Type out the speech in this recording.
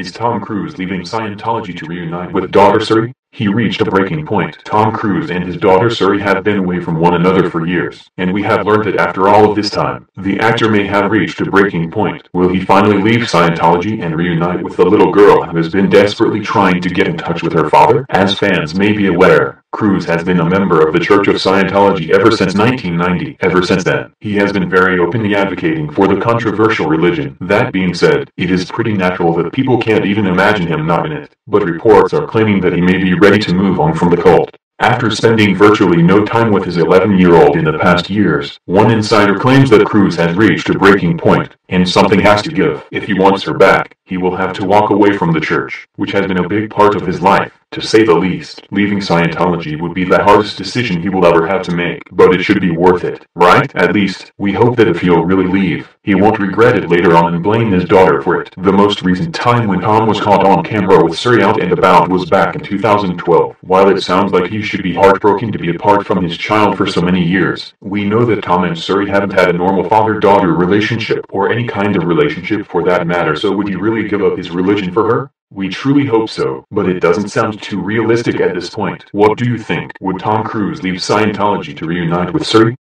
Is Tom Cruise leaving Scientology to reunite with daughter Suri? He reached a breaking point. Tom Cruise and his daughter Suri have been away from one another for years, and we have learned that after all of this time, the actor may have reached a breaking point. Will he finally leave Scientology and reunite with the little girl who has been desperately trying to get in touch with her father? As fans may be aware, Cruise has been a member of the Church of Scientology ever since 1990. Ever since then, he has been very openly advocating for the controversial religion. That being said, it is pretty natural that people can't even imagine him not in it. But reports are claiming that he may be ready to move on from the cult. After spending virtually no time with his 11-year-old in the past years, one insider claims that Cruise has reached a breaking point, and something has to give. If he wants her back, he will have to walk away from the church, which has been a big part of his life. To say the least, leaving Scientology would be the hardest decision he will ever have to make, but it should be worth it, right? At least, we hope that if he'll really leave, he won't regret it later on and blame his daughter for it. The most recent time when Tom was caught on camera with Suri out and about was back in 2012. While it sounds like he should be heartbroken to be apart from his child for so many years, we know that Tom and Suri haven't had a normal father-daughter relationship, or any kind of relationship for that matter so would he really give up his religion for her? We truly hope so, but it doesn't sound too realistic at this point. What do you think? Would Tom Cruise leave Scientology to reunite with Suri?